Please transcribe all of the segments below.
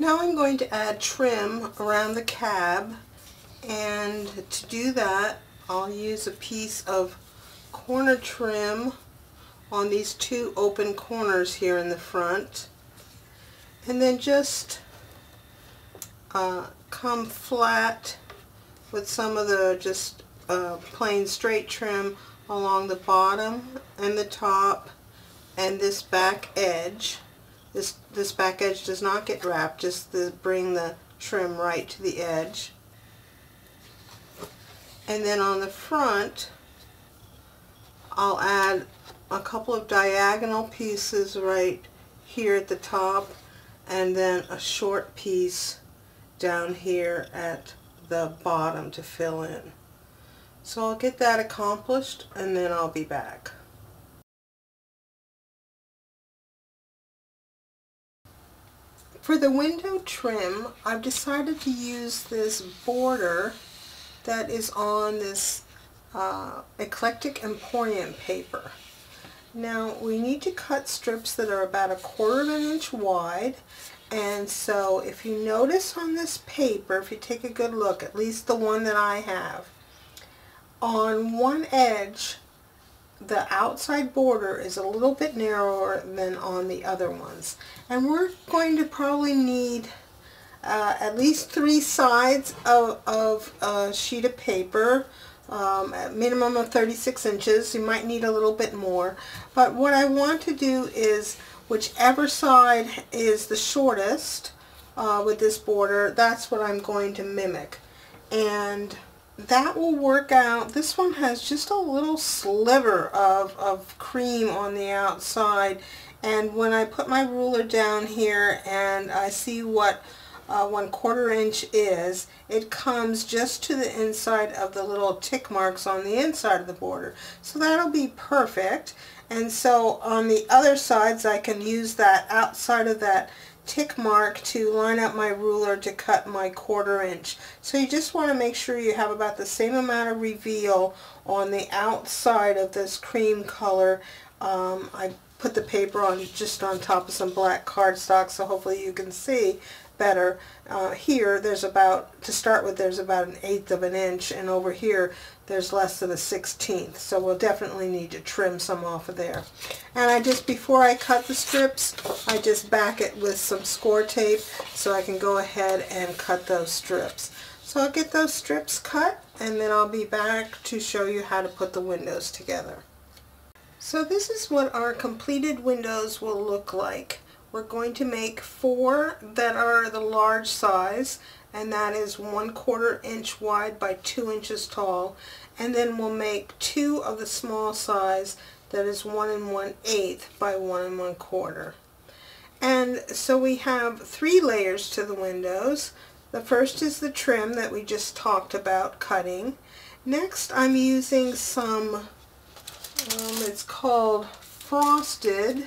Now I'm going to add trim around the cab and to do that I'll use a piece of corner trim on these two open corners here in the front and then just uh, come flat with some of the just uh, plain straight trim along the bottom and the top and this back edge. This, this back edge does not get wrapped, just to bring the trim right to the edge. And then on the front, I'll add a couple of diagonal pieces right here at the top and then a short piece down here at the bottom to fill in. So I'll get that accomplished and then I'll be back. For the window trim, I've decided to use this border that is on this uh, Eclectic Emporium paper. Now we need to cut strips that are about a quarter of an inch wide and so if you notice on this paper, if you take a good look, at least the one that I have, on one edge the outside border is a little bit narrower than on the other ones. And we're going to probably need uh, at least three sides of, of a sheet of paper, um, at minimum of 36 inches. You might need a little bit more. But what I want to do is whichever side is the shortest uh, with this border, that's what I'm going to mimic. And that will work out. This one has just a little sliver of, of cream on the outside and when I put my ruler down here and I see what uh, one quarter inch is, it comes just to the inside of the little tick marks on the inside of the border. So that'll be perfect. And so on the other sides I can use that outside of that tick mark to line up my ruler to cut my quarter inch. So you just want to make sure you have about the same amount of reveal on the outside of this cream color. Um, I put the paper on just on top of some black cardstock so hopefully you can see better. Uh, here there's about, to start with, there's about an eighth of an inch and over here there's less than a sixteenth. So we'll definitely need to trim some off of there. And I just, before I cut the strips, I just back it with some score tape so I can go ahead and cut those strips. So I'll get those strips cut and then I'll be back to show you how to put the windows together. So this is what our completed windows will look like. We're going to make four that are the large size and that is one quarter inch wide by two inches tall. And then we'll make two of the small size that is one and one eighth by one and one quarter. And so we have three layers to the windows. The first is the trim that we just talked about cutting. Next I'm using some um, it's called frosted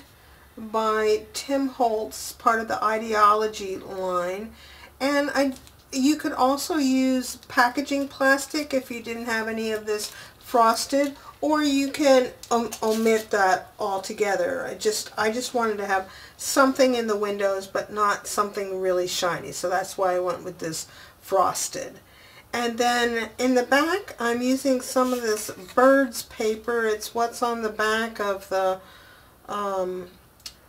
by Tim Holtz part of the idea-ology line. And I you could also use packaging plastic if you didn't have any of this frosted or you can um, omit that altogether. I just I just wanted to have something in the windows but not something really shiny so that's why I went with this frosted. And then in the back I'm using some of this bird's paper. It's what's on the back of the um,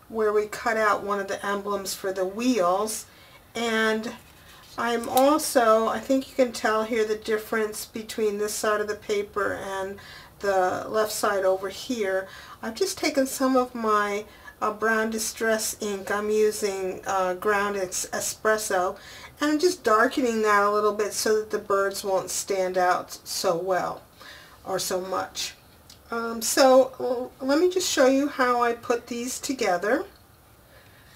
where we cut out one of the emblems for the wheels and I'm also, I think you can tell here the difference between this side of the paper and the left side over here. I've just taken some of my uh, brown distress ink. I'm using uh, ground espresso and I'm just darkening that a little bit so that the birds won't stand out so well or so much. Um, so let me just show you how I put these together.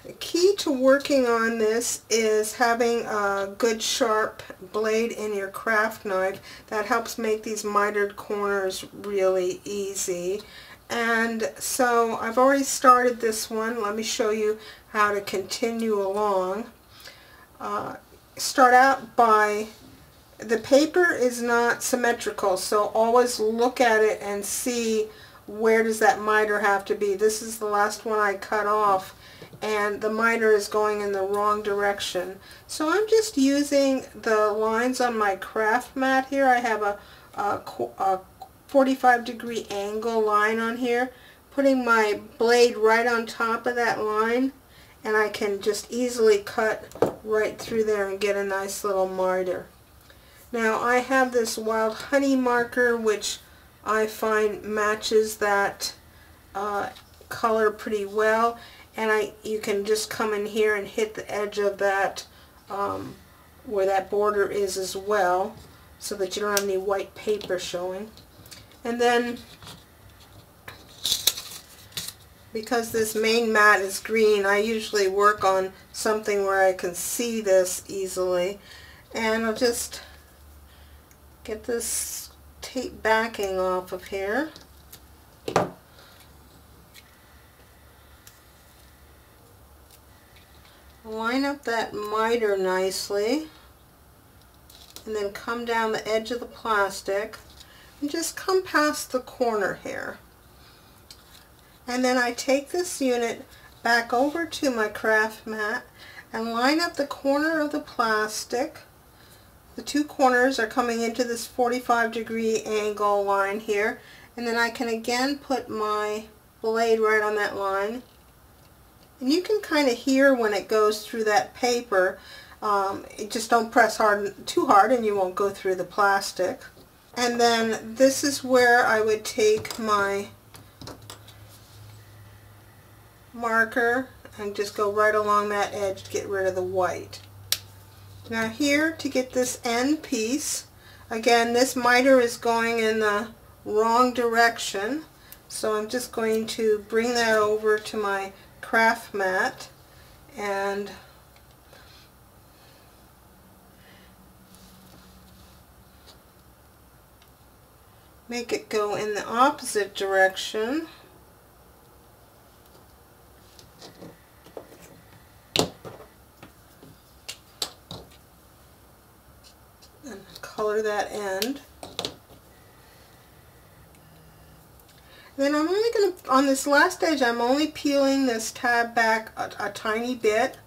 The key to working on this is having a good sharp blade in your craft knife. That helps make these mitered corners really easy. And so I've already started this one. Let me show you how to continue along. Uh, start out by, the paper is not symmetrical, so always look at it and see where does that miter have to be. This is the last one I cut off and the miter is going in the wrong direction. So I'm just using the lines on my craft mat here. I have a, a, a 45 degree angle line on here, putting my blade right on top of that line and I can just easily cut right through there and get a nice little miter. Now I have this wild honey marker which I find matches that uh, color pretty well and I you can just come in here and hit the edge of that um, where that border is as well so that you don't have any white paper showing. And then because this main mat is green I usually work on something where I can see this easily. And I'll just get this tape backing off of here line up that miter nicely and then come down the edge of the plastic and just come past the corner here. And then I take this unit back over to my craft mat and line up the corner of the plastic. The two corners are coming into this 45 degree angle line here and then I can again put my blade right on that line and you can kind of hear when it goes through that paper. Um, just don't press hard too hard and you won't go through the plastic. And then this is where I would take my marker and just go right along that edge to get rid of the white. Now here to get this end piece, again this miter is going in the wrong direction so I'm just going to bring that over to my craft mat and make it go in the opposite direction. And color that end. Then I'm only going to, on this last edge, I'm only peeling this tab back a, a tiny bit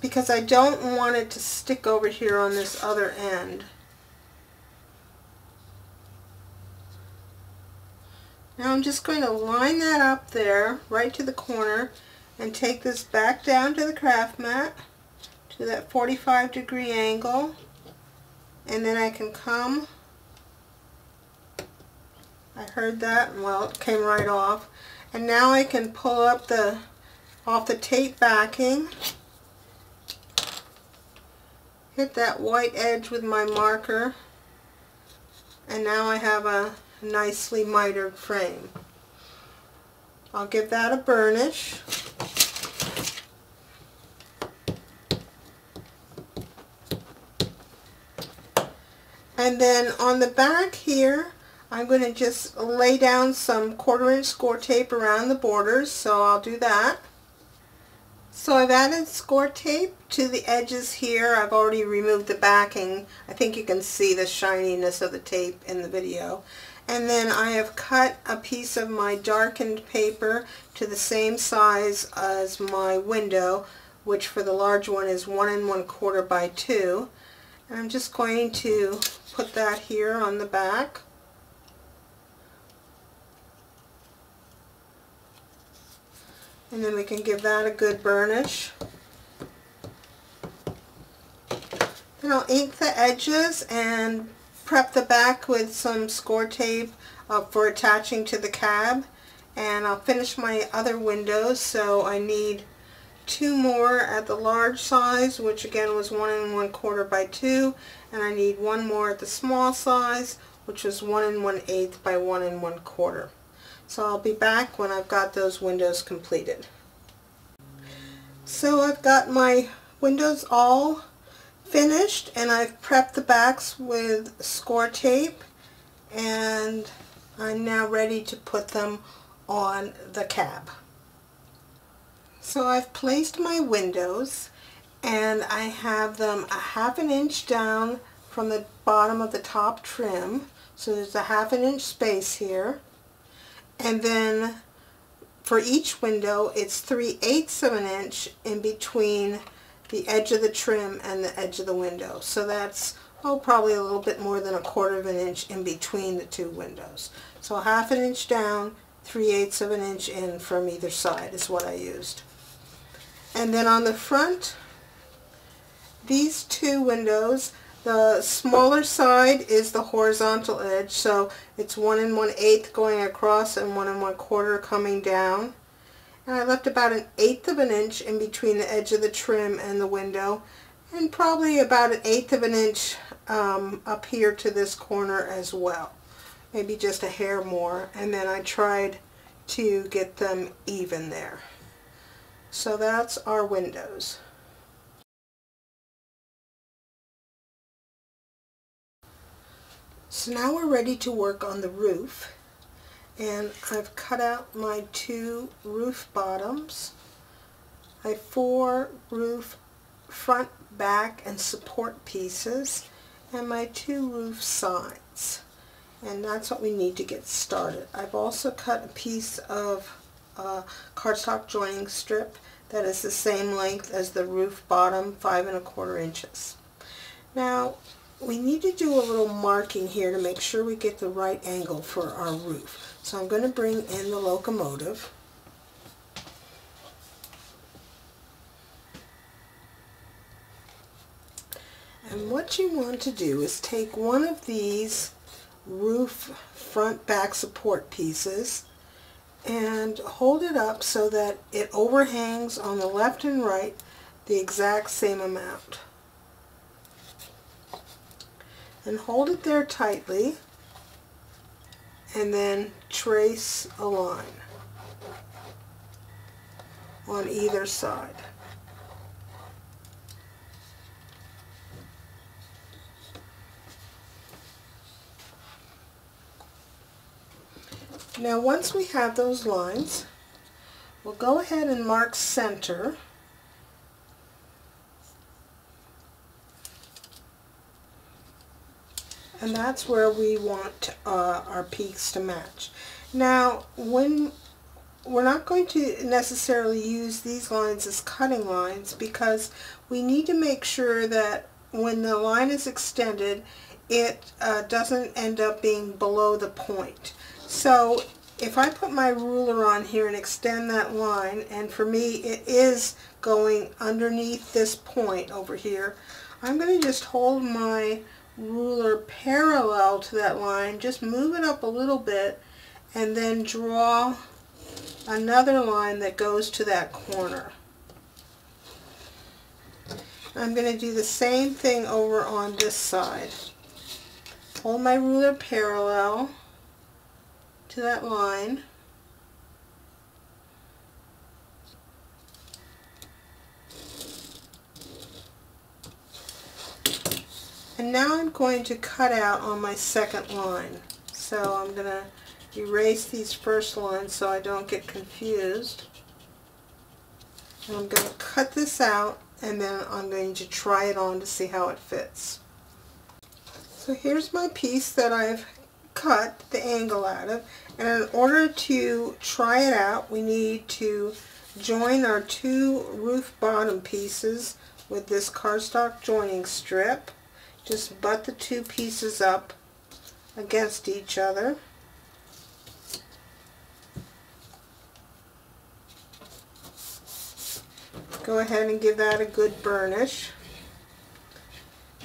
because I don't want it to stick over here on this other end. Now I'm just going to line that up there, right to the corner, and take this back down to the craft mat, to that 45 degree angle, and then I can come I heard that, well, it came right off. And now I can pull up the, off the tape backing, hit that white edge with my marker, and now I have a nicely mitered frame. I'll give that a burnish. And then on the back here, I'm going to just lay down some quarter inch score tape around the borders, so I'll do that. So I've added score tape to the edges here. I've already removed the backing. I think you can see the shininess of the tape in the video. And then I have cut a piece of my darkened paper to the same size as my window, which for the large one is one and one quarter by two. And I'm just going to put that here on the back. And then we can give that a good burnish. Then I'll ink the edges and prep the back with some score tape uh, for attaching to the cab and I'll finish my other windows so I need two more at the large size which again was one and one quarter by two and I need one more at the small size which was one and one eighth by one and one quarter. So I'll be back when I've got those windows completed. So I've got my windows all finished and I've prepped the backs with score tape and I'm now ready to put them on the cab. So I've placed my windows and I have them a half an inch down from the bottom of the top trim so there's a half an inch space here and then for each window, it's 3 eighths of an inch in between the edge of the trim and the edge of the window. So that's, oh, probably a little bit more than a quarter of an inch in between the two windows. So half an inch down, 3 eighths of an inch in from either side is what I used. And then on the front, these two windows, the smaller side is the horizontal edge, so it's one and one eighth going across and one and one quarter coming down. And I left about an eighth of an inch in between the edge of the trim and the window, and probably about an eighth of an inch um, up here to this corner as well. Maybe just a hair more, and then I tried to get them even there. So that's our windows. So now we're ready to work on the roof and I've cut out my two roof bottoms. I four roof front, back, and support pieces and my two roof sides and that's what we need to get started. I've also cut a piece of uh, cardstock joining strip that is the same length as the roof bottom, five and a quarter inches. Now we need to do a little marking here to make sure we get the right angle for our roof. So I'm going to bring in the locomotive. And what you want to do is take one of these roof front back support pieces and hold it up so that it overhangs on the left and right the exact same amount and hold it there tightly and then trace a line on either side. Now once we have those lines, we'll go ahead and mark center and that's where we want uh, our peaks to match. Now, when we're not going to necessarily use these lines as cutting lines because we need to make sure that when the line is extended, it uh, doesn't end up being below the point. So if I put my ruler on here and extend that line, and for me it is going underneath this point over here, I'm going to just hold my ruler parallel to that line, just move it up a little bit and then draw another line that goes to that corner. I'm going to do the same thing over on this side. Hold my ruler parallel to that line. And now I'm going to cut out on my second line. So I'm going to erase these first lines so I don't get confused. And I'm going to cut this out and then I'm going to try it on to see how it fits. So here's my piece that I've cut the angle out of and in order to try it out we need to join our two roof bottom pieces with this cardstock joining strip just butt the two pieces up against each other. Go ahead and give that a good burnish.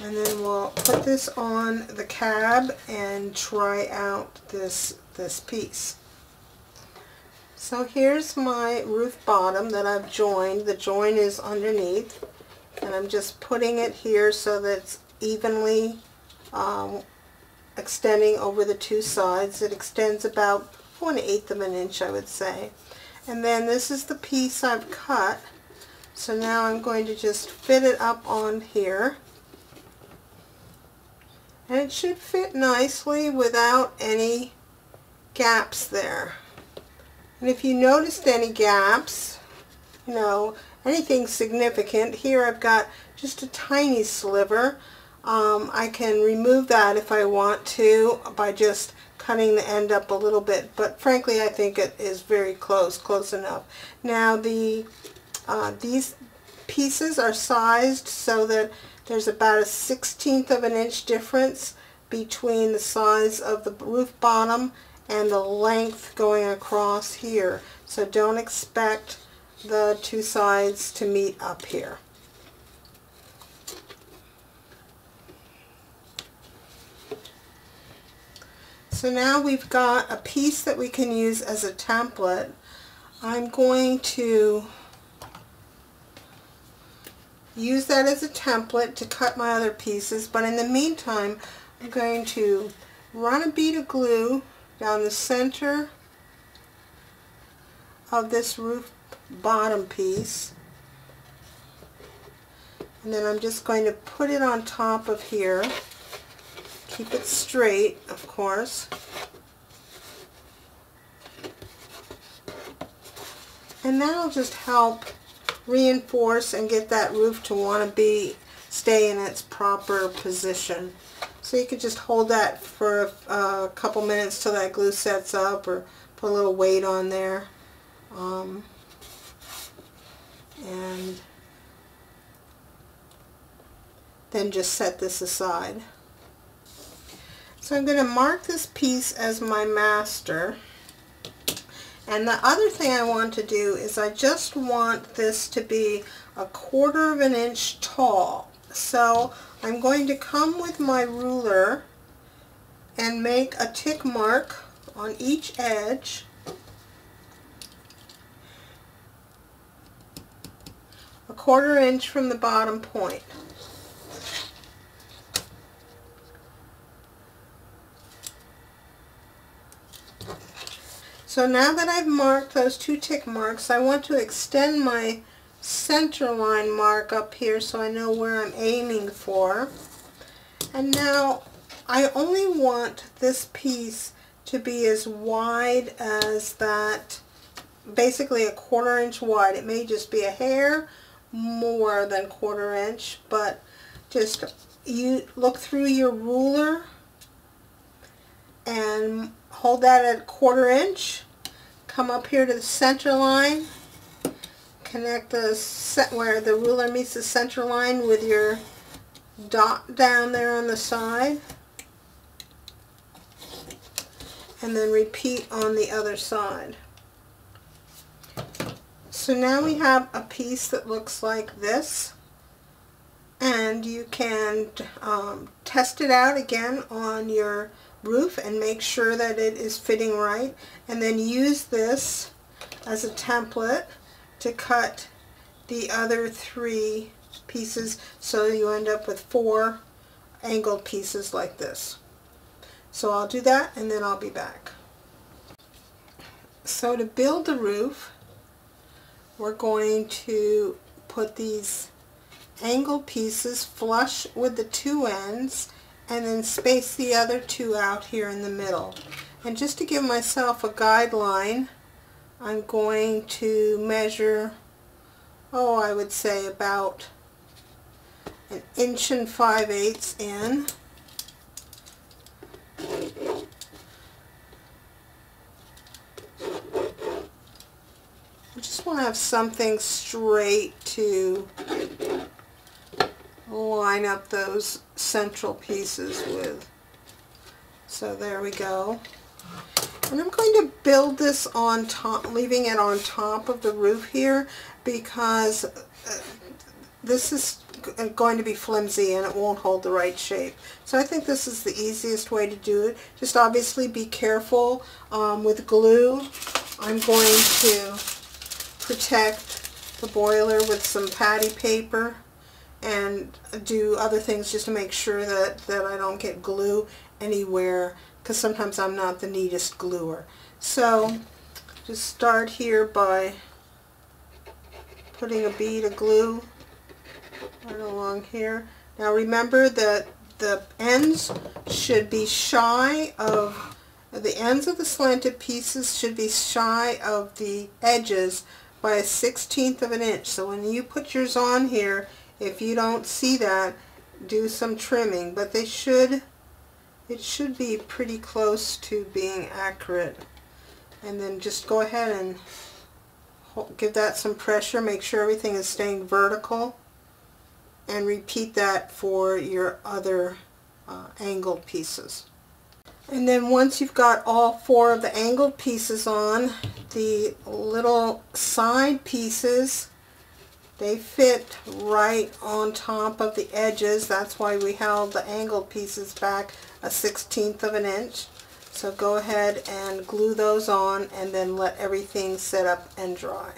And then we'll put this on the cab and try out this, this piece. So here's my roof bottom that I've joined. The join is underneath. And I'm just putting it here so that it's evenly um, extending over the two sides. It extends about one eighth of an inch I would say. And then this is the piece I've cut. So now I'm going to just fit it up on here. And it should fit nicely without any gaps there. And if you noticed any gaps, you know, anything significant, here I've got just a tiny sliver. Um, I can remove that if I want to by just cutting the end up a little bit, but frankly I think it is very close, close enough. Now the uh, these pieces are sized so that there's about a 16th of an inch difference between the size of the roof bottom and the length going across here. So don't expect the two sides to meet up here. So now we've got a piece that we can use as a template. I'm going to use that as a template to cut my other pieces, but in the meantime, I'm going to run a bead of glue down the center of this roof bottom piece. And then I'm just going to put it on top of here. Keep it straight, of course. And that'll just help reinforce and get that roof to want to be stay in its proper position. So you could just hold that for a, a couple minutes till that glue sets up or put a little weight on there. Um, and then just set this aside. So I'm going to mark this piece as my master. And the other thing I want to do is I just want this to be a quarter of an inch tall. So I'm going to come with my ruler and make a tick mark on each edge. A quarter inch from the bottom point. So now that I've marked those two tick marks, I want to extend my center line mark up here so I know where I'm aiming for. And now I only want this piece to be as wide as that, basically a quarter inch wide. It may just be a hair more than quarter inch, but just you look through your ruler and hold that at a quarter inch, come up here to the center line, connect the set where the ruler meets the center line with your dot down there on the side, and then repeat on the other side. So now we have a piece that looks like this. And you can um, test it out again on your roof and make sure that it is fitting right and then use this as a template to cut the other three pieces so you end up with four angled pieces like this. So I'll do that and then I'll be back. So to build the roof we're going to put these angled pieces flush with the two ends and then space the other two out here in the middle. And just to give myself a guideline, I'm going to measure, oh, I would say about an inch and five eighths in. I just want to have something straight to line up those central pieces with. So there we go. And I'm going to build this on top, leaving it on top of the roof here because uh, this is going to be flimsy and it won't hold the right shape. So I think this is the easiest way to do it. Just obviously be careful um, with glue. I'm going to protect the boiler with some patty paper and do other things just to make sure that, that I don't get glue anywhere because sometimes I'm not the neatest gluer. So just start here by putting a bead of glue right along here. Now remember that the ends should be shy of, the ends of the slanted pieces should be shy of the edges by a 16th of an inch. So when you put yours on here, if you don't see that, do some trimming, but they should, it should be pretty close to being accurate. And then just go ahead and give that some pressure. Make sure everything is staying vertical. And repeat that for your other uh, angled pieces. And then once you've got all four of the angled pieces on, the little side pieces, they fit right on top of the edges. That's why we held the angled pieces back a 16th of an inch. So go ahead and glue those on and then let everything set up and dry.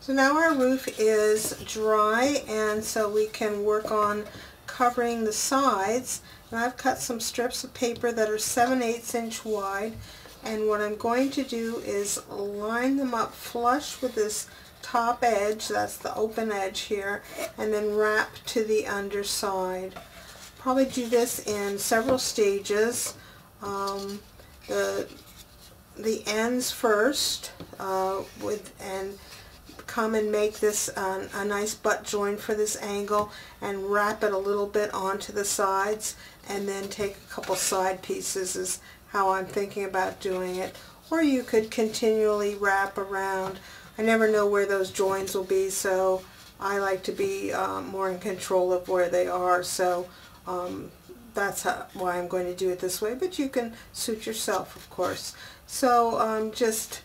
So now our roof is dry and so we can work on covering the sides. And I've cut some strips of paper that are 7 8 inch wide and what I'm going to do is line them up flush with this top edge, that's the open edge here, and then wrap to the underside. Probably do this in several stages. Um, the the ends first uh, with and come and make this a nice butt joint for this angle and wrap it a little bit onto the sides and then take a couple side pieces how I'm thinking about doing it or you could continually wrap around I never know where those joins will be, so I like to be um, more in control of where they are. So um, that's how, why I'm going to do it this way, but you can suit yourself, of course. So um, just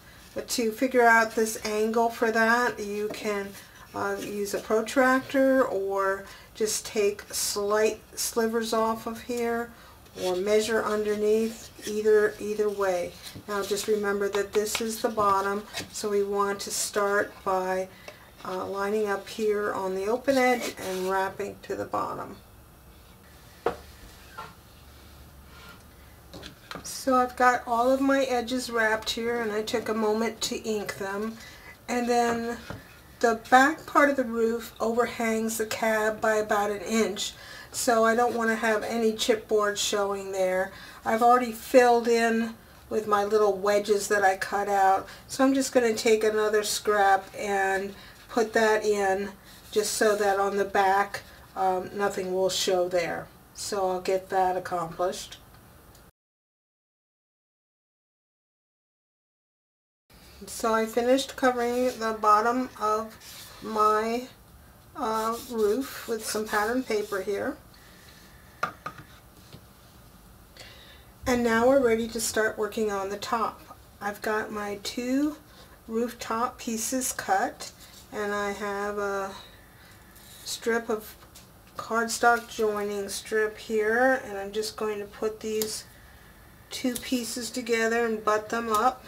to figure out this angle for that, you can uh, use a protractor or just take slight slivers off of here or measure underneath either either way. Now just remember that this is the bottom so we want to start by uh, lining up here on the open edge and wrapping to the bottom. So I've got all of my edges wrapped here and I took a moment to ink them. And then the back part of the roof overhangs the cab by about an inch so I don't want to have any chipboard showing there. I've already filled in with my little wedges that I cut out so I'm just going to take another scrap and put that in just so that on the back um, nothing will show there. So I'll get that accomplished. So I finished covering the bottom of my uh, roof with some pattern paper here. And now we're ready to start working on the top. I've got my two rooftop pieces cut and I have a strip of cardstock joining strip here and I'm just going to put these two pieces together and butt them up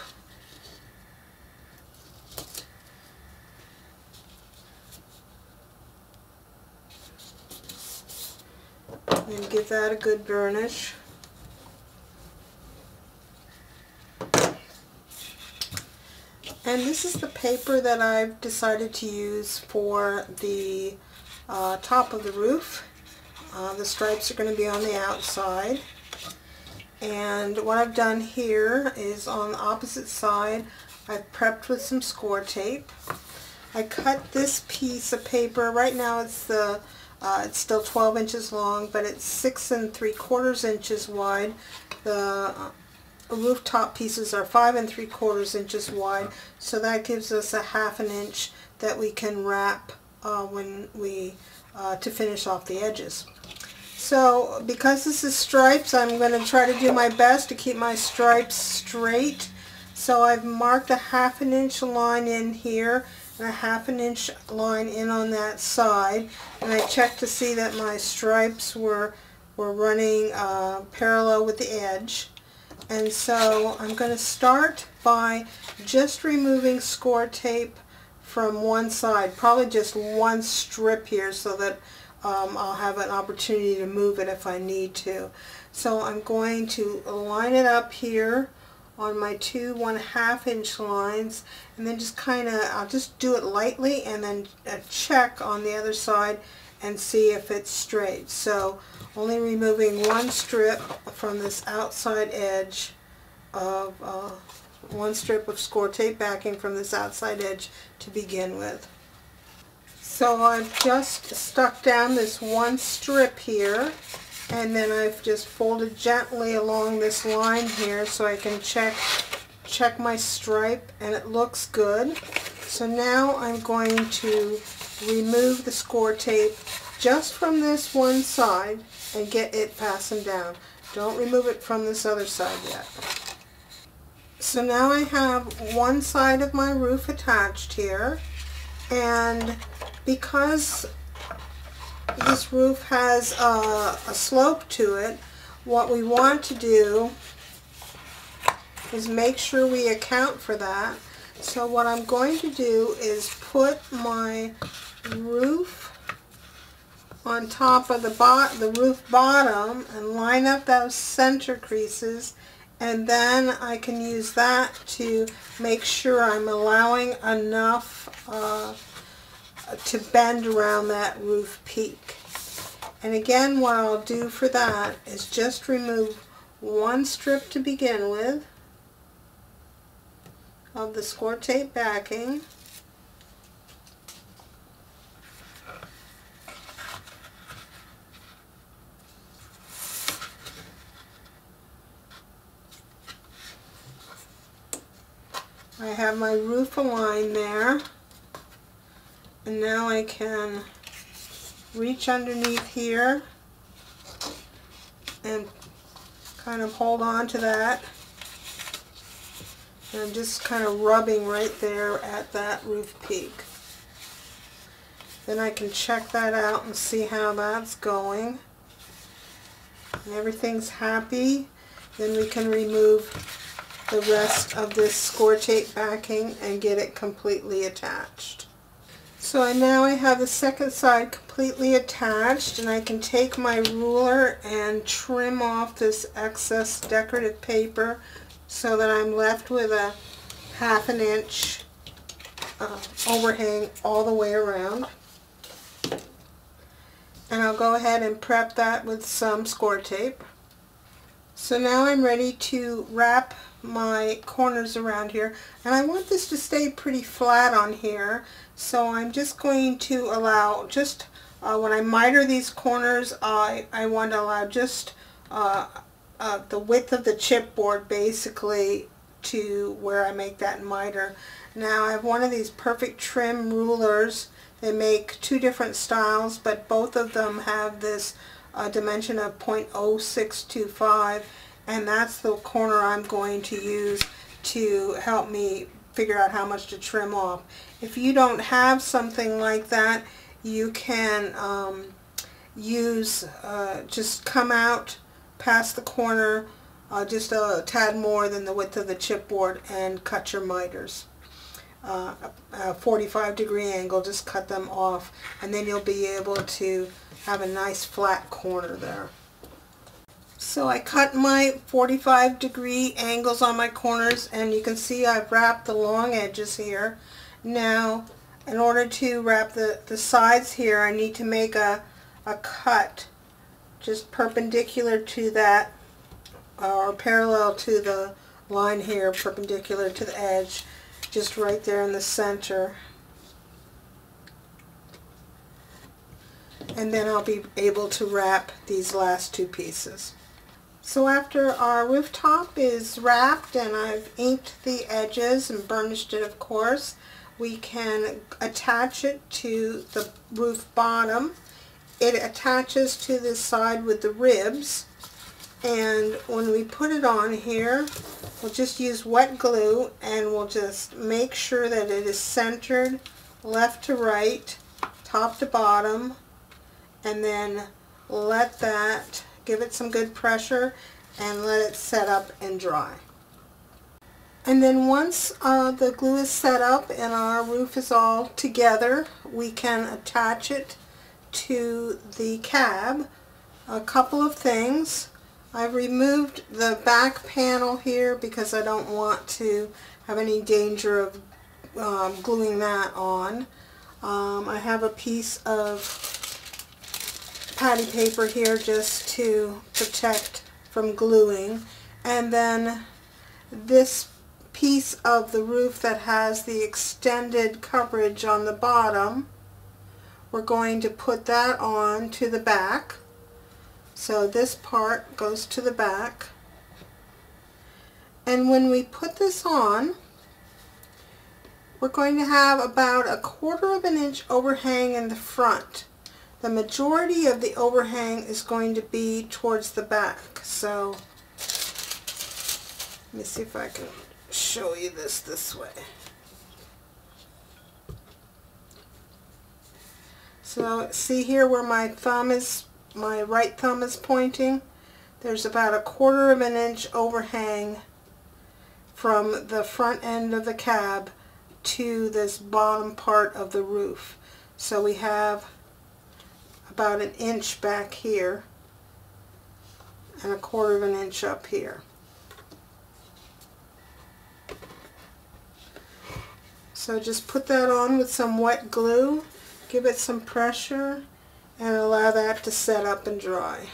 and give that a good burnish. And this is the paper that I've decided to use for the uh, top of the roof. Uh, the stripes are going to be on the outside. And what I've done here is on the opposite side, I've prepped with some score tape. I cut this piece of paper, right now it's the uh, it's still 12 inches long, but it's 6 and 3 quarters inches wide. The uh, rooftop pieces are 5 and 3 quarters inches wide, so that gives us a half an inch that we can wrap uh, when we uh, to finish off the edges. So because this is stripes, I'm going to try to do my best to keep my stripes straight. So I've marked a half an inch line in here a half an inch line in on that side. And I checked to see that my stripes were were running uh, parallel with the edge. And so I'm going to start by just removing score tape from one side probably just one strip here so that um, I'll have an opportunity to move it if I need to. So I'm going to line it up here on my two one half inch lines and then just kind of I'll just do it lightly and then check on the other side and see if it's straight. So only removing one strip from this outside edge of uh, one strip of score tape backing from this outside edge to begin with. So I've just stuck down this one strip here and then I've just folded gently along this line here so I can check check my stripe and it looks good. So now I'm going to remove the score tape just from this one side and get it fastened down. Don't remove it from this other side yet. So now I have one side of my roof attached here and because this roof has a, a slope to it, what we want to do is make sure we account for that. So what I'm going to do is put my roof on top of the, bot the roof bottom and line up those center creases and then I can use that to make sure I'm allowing enough uh, to bend around that roof peak. And again, what I'll do for that is just remove one strip to begin with of the score tape backing. I have my roof aligned there and now I can reach underneath here and kind of hold on to that and I'm just kind of rubbing right there at that roof peak. Then I can check that out and see how that's going. And everything's happy. Then we can remove the rest of this score tape backing and get it completely attached. So now I have the second side completely attached and I can take my ruler and trim off this excess decorative paper so that I'm left with a half an inch uh, overhang all the way around. And I'll go ahead and prep that with some score tape. So now I'm ready to wrap my corners around here and I want this to stay pretty flat on here so I'm just going to allow just uh, when I miter these corners I, I want to allow just uh, uh, the width of the chipboard basically to where I make that miter. Now I have one of these perfect trim rulers. They make two different styles but both of them have this uh, dimension of 0.0625 and that's the corner I'm going to use to help me figure out how much to trim off. If you don't have something like that you can um, use uh, just come out past the corner uh, just a tad more than the width of the chipboard and cut your miters. Uh, a 45 degree angle, just cut them off and then you'll be able to have a nice flat corner there. So I cut my 45 degree angles on my corners and you can see I've wrapped the long edges here. Now in order to wrap the, the sides here I need to make a, a cut just perpendicular to that or parallel to the line here perpendicular to the edge just right there in the center and then I'll be able to wrap these last two pieces. So after our rooftop is wrapped and I've inked the edges and burnished it of course, we can attach it to the roof bottom. It attaches to this side with the ribs. And when we put it on here we'll just use wet glue and we'll just make sure that it is centered left to right top to bottom and then let that give it some good pressure and let it set up and dry and then once uh, the glue is set up and our roof is all together we can attach it to the cab a couple of things. I've removed the back panel here because I don't want to have any danger of um, gluing that on. Um, I have a piece of patty paper here just to protect from gluing and then this piece of the roof that has the extended coverage on the bottom we're going to put that on to the back. So this part goes to the back. And when we put this on, we're going to have about a quarter of an inch overhang in the front. The majority of the overhang is going to be towards the back. So let me see if I can show you this this way. So see here where my thumb is, my right thumb is pointing? There's about a quarter of an inch overhang from the front end of the cab to this bottom part of the roof. So we have about an inch back here and a quarter of an inch up here. So just put that on with some wet glue, give it some pressure, and allow that to set up and dry.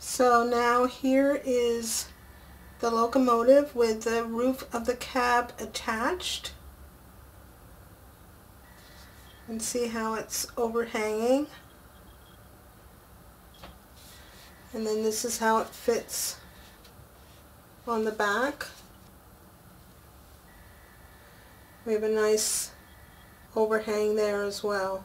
So now here is the locomotive with the roof of the cab attached. And see how it's overhanging. And then this is how it fits on the back. We have a nice overhang there as well.